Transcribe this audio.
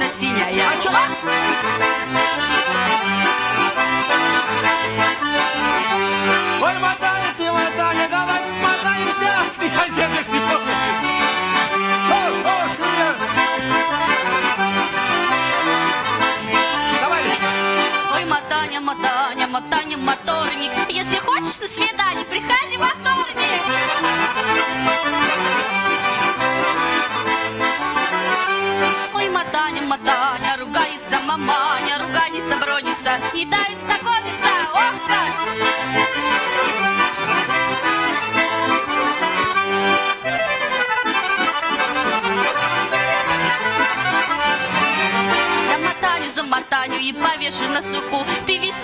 темно-синяя. А Ой, мотает и мотает, давай мотаемся, ты газетишь не после. Мотание, мотание, моторник. Если хочешь на свидание, приходи во вторник. Мотаня, ругается маманя, ругается, бронится, не дает знакомиться. Ох, как! Замотаню и повешу на суку. Ты мотаню.